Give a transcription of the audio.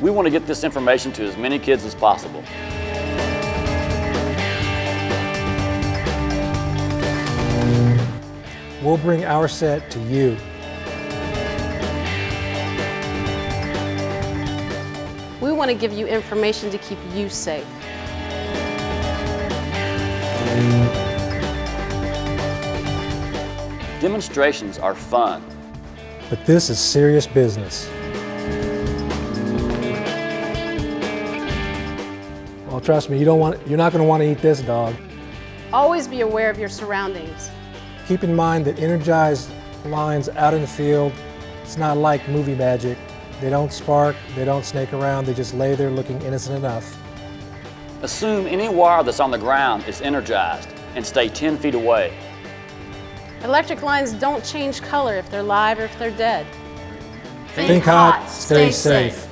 We want to get this information to as many kids as possible. We'll bring our set to you. We want to give you information to keep you safe. Demonstrations are fun. But this is serious business. Well, trust me, you don't want, you're not going to want to eat this dog. Always be aware of your surroundings. Keep in mind that energized lines out in the field, it's not like movie magic. They don't spark, they don't snake around, they just lay there looking innocent enough. Assume any wire that's on the ground is energized and stay 10 feet away. Electric lines don't change color if they're live or if they're dead. Think hot, stay safe.